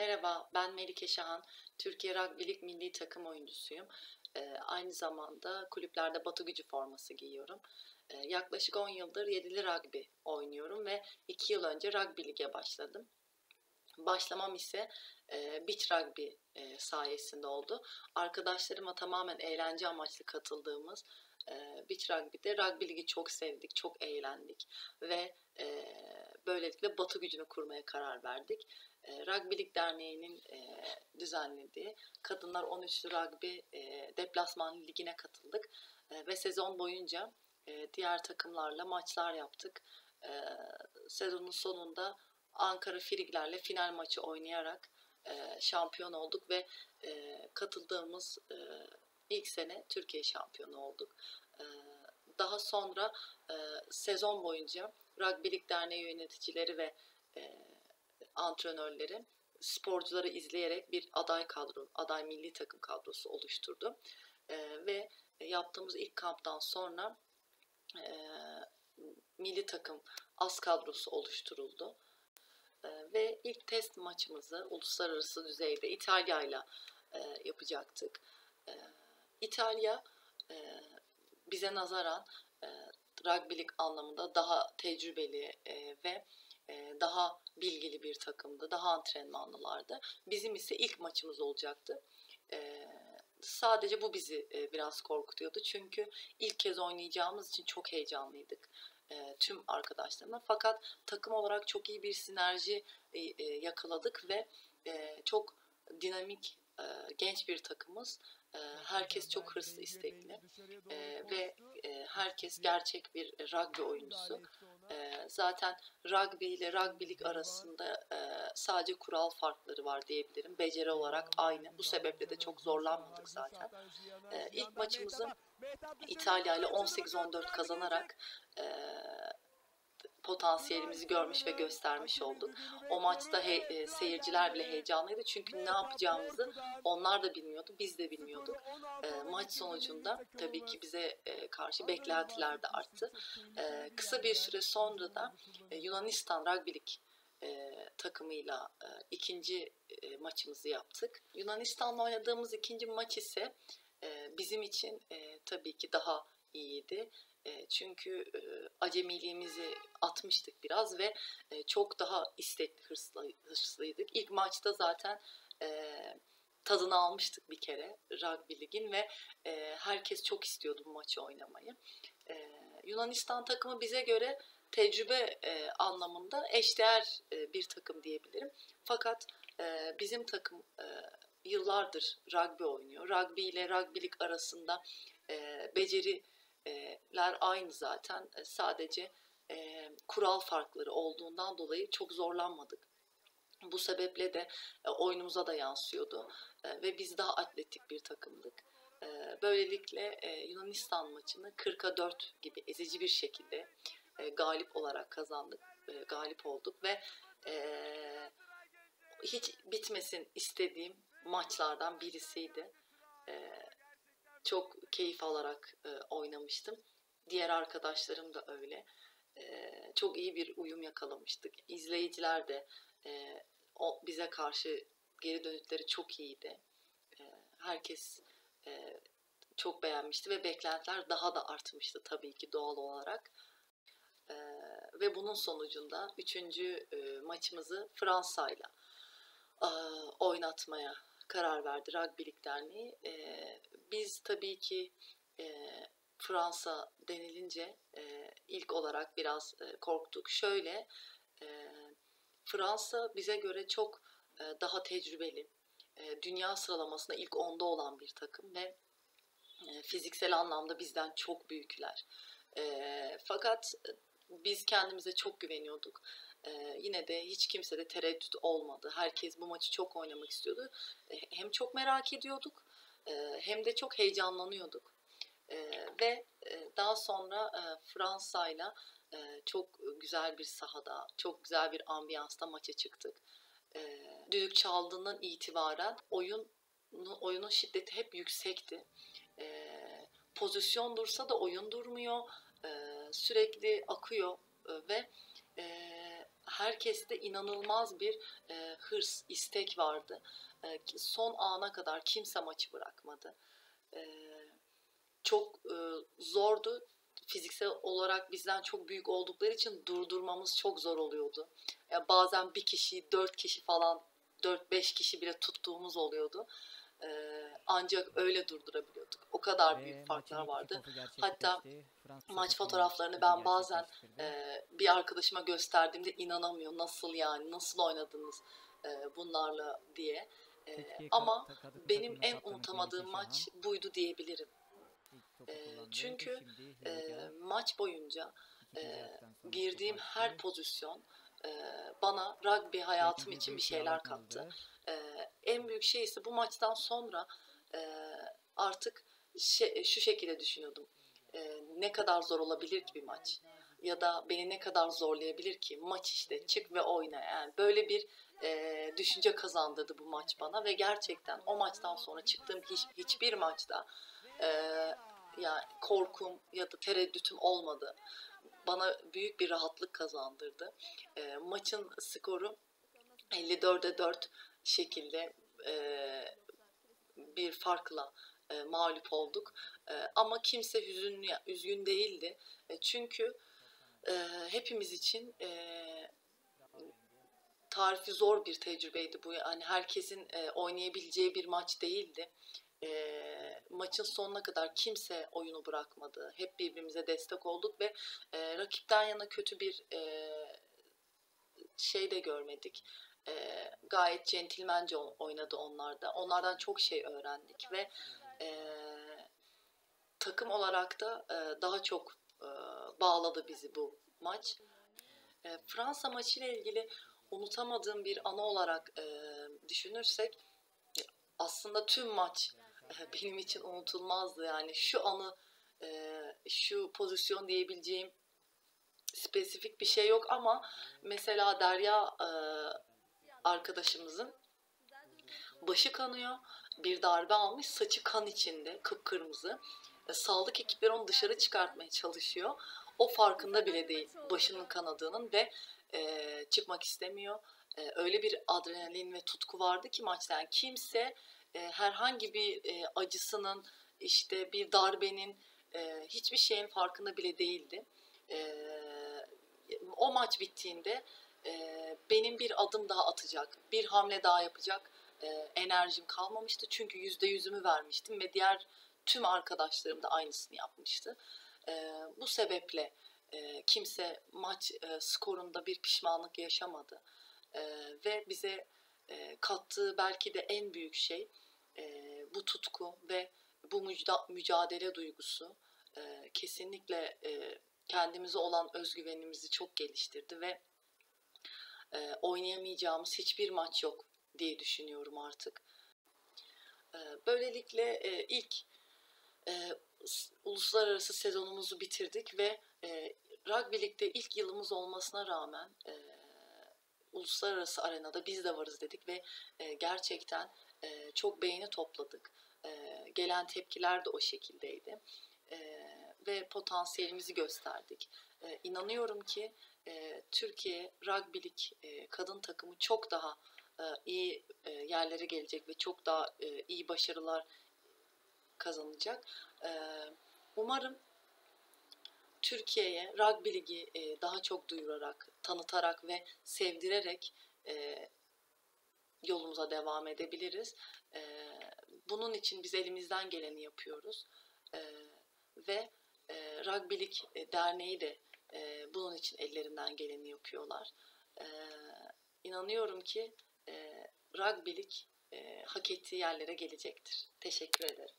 Merhaba, ben Melike Şahan. Türkiye Rugby Lig milli takım oyuncusuyum. Ee, aynı zamanda kulüplerde Batı Gücü forması giyiyorum. Ee, yaklaşık 10 yıldır yedili rugby oynuyorum ve 2 yıl önce rugby lige başladım. Başlamam ise e, beach rugby e, sayesinde oldu. Arkadaşlarıma tamamen eğlence amaçlı katıldığımız e, beach rugby'de rugby ligi çok sevdik, çok eğlendik ve e, böylelikle Batı gücünü kurmaya karar verdik. E, Rugby Lig Derneği'nin e, düzenlediği Kadınlar 13'lü Rugby e, Deplasman Ligi'ne katıldık e, ve sezon boyunca e, diğer takımlarla maçlar yaptık. E, sezonun sonunda Ankara Friglerle final maçı oynayarak e, şampiyon olduk ve e, katıldığımız e, ilk sene Türkiye şampiyonu olduk. E, daha sonra e, sezon boyunca Rugby Lig Derneği yöneticileri ve e, antrenörleri sporcuları izleyerek bir aday kadro, aday milli takım kadrosu oluşturdu. E, ve yaptığımız ilk kamptan sonra e, milli takım az kadrosu oluşturuldu. E, ve ilk test maçımızı uluslararası düzeyde İtalya ile yapacaktık. E, İtalya e, bize nazaran e, rugbylik anlamında daha tecrübeli e, ve daha bilgili bir takımdı, daha antrenmanlılardı. Bizim ise ilk maçımız olacaktı. E, sadece bu bizi e, biraz korkutuyordu çünkü ilk kez oynayacağımız için çok heyecanlıydık tüm arkadaşlarımla. Fakat takım olarak çok iyi bir sinerji yakaladık ve çok dinamik genç bir takımız. Herkes çok hırslı, istekli ve herkes gerçek bir rugby oyuncusu. Zaten rugby ile rugbylik arasında sadece kural farkları var diyebilirim. Beceri olarak aynı. Bu sebeple de çok zorlanmadık zaten. İlk maçımızı İtalya ile 18-14 kazanarak potansiyelimizi görmüş ve göstermiş olduk. O maçta he, e, seyirciler bile heyecanlıydı çünkü ne yapacağımızı onlar da bilmiyordu, biz de bilmiyorduk. E, maç sonucunda tabii ki bize e, karşı beklentiler de arttı. E, kısa bir süre sonra da e, Yunanistan Rugby League e, takımıyla e, ikinci e, maçımızı yaptık. Yunanistan'la oynadığımız ikinci maç ise e, bizim için e, tabii ki daha iyiydi. E, çünkü e, acemiliğimizi atmıştık biraz ve e, çok daha istekli, hırslı, hırslıydık. İlk maçta zaten e, tadını almıştık bir kere rugby ligin ve herkes çok istiyordu bu maçı oynamayı. Yunanistan takımı bize göre tecrübe anlamında eşdeğer bir takım diyebilirim. Fakat bizim takım yıllardır rugby oynuyor. Rugby ile rugbylik arasında e, beceriler aynı zaten. E, sadece kural farkları olduğundan dolayı çok zorlanmadık. Bu sebeple de e, oyunumuza da yansıyordu e, ve biz daha atletik bir takımdık. Böylelikle Yunanistan maçını 40'a 4 gibi ezici bir şekilde galip olarak kazandık, galip olduk ve hiç bitmesin istediğim maçlardan birisiydi. Çok keyif alarak e, oynamıştım. Diğer arkadaşlarım da öyle. E, çok iyi bir uyum yakalamıştık. İzleyiciler de e, o bize karşı geri dönütleri çok iyiydi. E, herkes e, çok beğenmişti ve beklentiler daha da artmıştı tabii ki doğal olarak. E, ve bunun sonucunda üçüncü e, maçımızı Fransa'yla e, oynatmaya karar verdi Rugby Lig Derneği. E, biz tabii ki e, Fransa denilince e, ilk olarak biraz e, korktuk. Şöyle, e, Fransa bize göre çok e, daha tecrübeli. E, dünya sıralamasında ilk onda olan bir takım ve e, fiziksel anlamda bizden çok büyükler. E, fakat biz kendimize çok güveniyorduk. Ee, yine de hiç kimse de tereddüt olmadı. Herkes bu maçı çok oynamak istiyordu. Ee, hem çok merak ediyorduk e, hem de çok heyecanlanıyorduk. E, ve e, daha sonra e, Fransa'yla e, çok güzel bir sahada, çok güzel bir ambiyansta maça çıktık. E, düdük çaldığından itibaren oyun oyunun şiddeti hep yüksekti. E, pozisyon dursa da oyun durmuyor. E, sürekli akıyor e, ve e, herkeste inanılmaz bir e, hırs, istek vardı. E, son ana kadar kimse maçı bırakmadı. E, çok e, zordu. Fiziksel olarak bizden çok büyük oldukları için durdurmamız çok zor oluyordu. E, bazen bir kişi, dört kişi falan, dört beş kişi bile tuttuğumuz oluyordu. Ancak öyle durdurabiliyorduk. O kadar büyük farklar vardı. Hatta maç fotoğraflarını ben bazen bir arkadaşıma gösterdiğimde inanamıyor. Nasıl yani? Nasıl oynadınız bunlarla diye. Ama benim en unutamadığım maç buydu diyebilirim. çünkü maç boyunca girdiğim her pozisyon bana rugby hayatım için bir şeyler kattı. Ee, en büyük şey ise bu maçtan sonra e, artık şey- şu şekilde düşünüyordum. Ne kadar zor olabilir ki bir maç? Ya da beni ne kadar zorlayabilir ki? Maç işte çık ve oyna. Yani böyle bir e, düşünce kazandırdı bu maç bana ve gerçekten o maçtan sonra çıktığım hiç, hiçbir maçta e, yani korkum ya da tereddütüm olmadı. Bana büyük bir rahatlık kazandırdı. E, maçın skoru 54'e 4 şekilde e, bir farkla e, mağlup olduk. E, ama kimse hüzünlü, üzgün değildi. E, çünkü e, hepimiz için e, tarifi zor bir tecrübeydi bu. Yani herkesin e, oynayabileceği bir maç değildi. E, maçın sonuna kadar kimse oyunu bırakmadı. Hep birbirimize destek olduk ve e, rakipten yana kötü bir e, şey de görmedik. E, gayet centilmence oynadı onlar da. Onlardan çok şey öğrendik ve e, takım olarak da e, daha çok e, bağladı bizi bu maç. E, Fransa maçı ile ilgili unutamadığım bir anı olarak e, düşünürsek e, aslında tüm maç benim için unutulmazdı. Yani şu anı, e, şu pozisyon diyebileceğim spesifik bir şey yok ama mesela Derya e, arkadaşımızın başı kanıyor, bir darbe almış, saçı kan içinde, kıpkırmızı. E, sağlık ekipleri onu dışarı çıkartmaya çalışıyor. O farkında bile değil başının kanadığının ve e, çıkmak istemiyor. E, öyle bir adrenalin ve tutku vardı ki maçta. Yani kimse e, herhangi bir e, acısının, işte bir darbenin, e, hiçbir şeyin farkında bile değildi. E, o maç bittiğinde e, benim bir adım daha atacak, bir hamle daha yapacak e, enerjim kalmamıştı. Çünkü yüzde yüzümü vermiştim ve diğer tüm arkadaşlarım da aynısını yapmıştı. E, bu sebeple e, kimse maç e, skorunda bir pişmanlık yaşamadı. E, ve bize e, kattığı belki de en büyük şey e, bu tutku ve bu mücda- mücadele duygusu e, kesinlikle e, kendimize olan özgüvenimizi çok geliştirdi ve e, oynayamayacağımız hiçbir maç yok diye düşünüyorum artık. E, böylelikle e, ilk e, uluslararası sezonumuzu bitirdik ve e, Rugby Lig'de ilk yılımız olmasına rağmen e, uluslararası arenada biz de varız dedik ve e, gerçekten e, çok beğeni topladık. E, gelen tepkiler de o şekildeydi. E, ve potansiyelimizi gösterdik. E, inanıyorum ki e, Türkiye Rugby Lig e, kadın takımı çok daha e, iyi e, yerlere gelecek ve çok daha e, iyi başarılar kazanacak. E, umarım Türkiye'ye rugby ligi e, daha çok duyurarak, tanıtarak ve sevdirerek e, yolumuza devam edebiliriz. E, bunun için biz elimizden geleni yapıyoruz. E, ve e, Rugby Lig e, Derneği de e, bunun için ellerinden geleni yapıyorlar. E, inanıyorum ki e, Rugby Lig e, hak ettiği yerlere gelecektir. Teşekkür ederim.